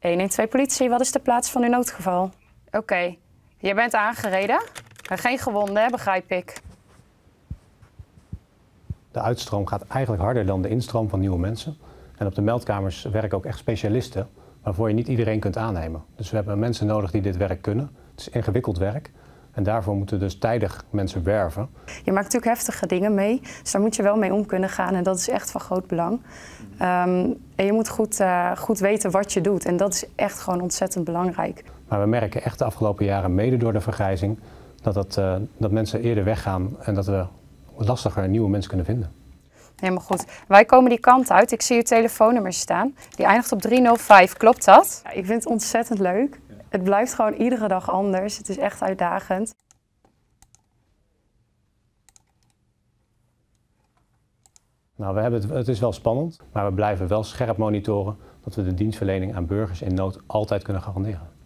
112 politie, wat is de plaats van uw noodgeval? Oké, je bent aangereden. Geen gewonden, hè, begrijp ik. De uitstroom gaat eigenlijk harder dan de instroom van nieuwe mensen. En op de meldkamers werken ook echt specialisten waarvoor je niet iedereen kunt aannemen. Dus we hebben mensen nodig die dit werk kunnen. Het is ingewikkeld werk. En daarvoor moeten dus tijdig mensen werven. Je maakt natuurlijk heftige dingen mee, dus daar moet je wel mee om kunnen gaan. En dat is echt van groot belang. Ehm, en je moet goed, uh, goed weten wat je doet. En dat is echt gewoon ontzettend belangrijk. Maar we merken echt de afgelopen jaren, mede door de vergrijzing, dat, dat, uh, dat mensen eerder weggaan en dat we lastiger nieuwe mensen kunnen vinden. Helemaal goed. Wij komen die kant uit. Ik zie uw telefoonnummer staan. Die eindigt op 305. Klopt dat? Ja, ik vind het ontzettend leuk. Het blijft gewoon iedere dag anders. Het is echt uitdagend. Nou, we hebben het, het is wel spannend, maar we blijven wel scherp monitoren dat we de dienstverlening aan burgers in nood altijd kunnen garanderen.